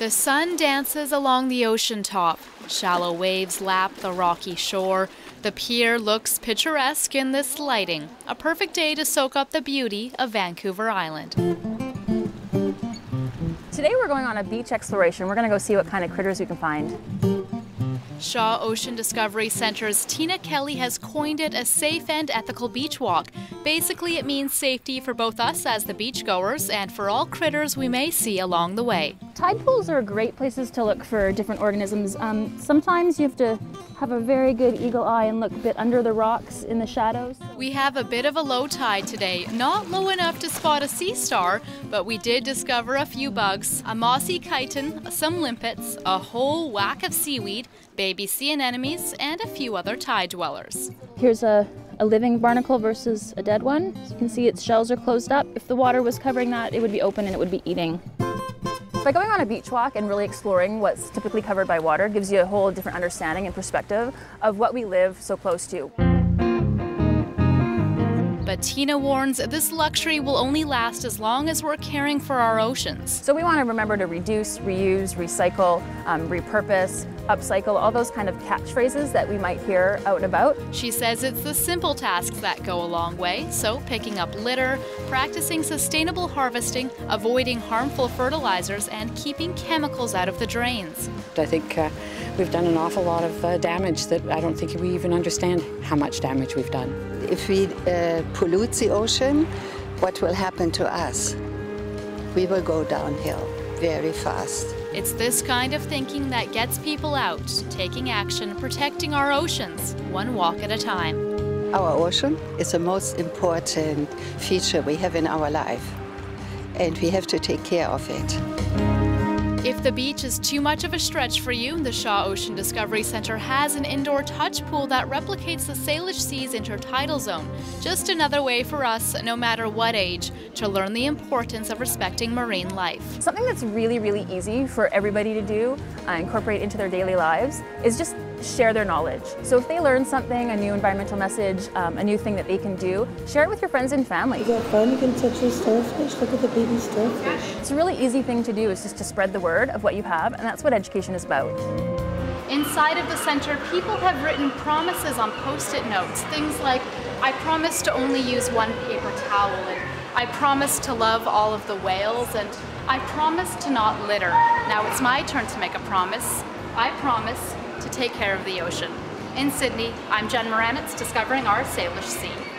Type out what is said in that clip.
The sun dances along the ocean top. Shallow waves lap the rocky shore. The pier looks picturesque in this lighting, a perfect day to soak up the beauty of Vancouver Island. Today we're going on a beach exploration. We're going to go see what kind of critters we can find. Shaw Ocean Discovery Center's Tina Kelly has coined it a safe and ethical beach walk. Basically, it means safety for both us as the beachgoers and for all critters we may see along the way. Tide pools are great places to look for different organisms. Um, sometimes you have to have a very good eagle eye and look a bit under the rocks in the shadows. We have a bit of a low tide today, not low enough to spot a sea star, but we did discover a few bugs, a mossy chiton, some limpets, a whole whack of seaweed, baby sea anemones, and a few other tide dwellers. Here's a, a living barnacle versus a dead one. As you can see its shells are closed up. If the water was covering that, it would be open and it would be eating. By going on a beach walk and really exploring what's typically covered by water gives you a whole different understanding and perspective of what we live so close to. But Tina warns this luxury will only last as long as we're caring for our oceans. So we want to remember to reduce, reuse, recycle, um, repurpose, upcycle, all those kind of catchphrases that we might hear out and about. She says it's the simple tasks that go a long way, so picking up litter, practicing sustainable harvesting, avoiding harmful fertilizers, and keeping chemicals out of the drains. I think uh, we've done an awful lot of uh, damage that I don't think we even understand how much damage we've done. If we uh, pollute the ocean, what will happen to us? We will go downhill very fast. It's this kind of thinking that gets people out, taking action, protecting our oceans, one walk at a time. Our ocean is the most important feature we have in our life, and we have to take care of it. If the beach is too much of a stretch for you, the Shaw Ocean Discovery Center has an indoor touch pool that replicates the Salish Sea's intertidal zone. Just another way for us, no matter what age, to learn the importance of respecting marine life. Something that's really, really easy for everybody to do, uh, incorporate into their daily lives, is just share their knowledge. So if they learn something, a new environmental message, um, a new thing that they can do, share it with your friends and family. Is that fun? You can touch the starfish. Look at the baby starfish. It's a really easy thing to do is just to spread the word of what you have, and that's what education is about. Inside of the center, people have written promises on post-it notes. Things like, I promise to only use one paper towel, and I promise to love all of the whales, and I promise to not litter. Now it's my turn to make a promise. I promise to take care of the ocean. In Sidney, I'm Jen Muranetz, discovering our Salish Sea.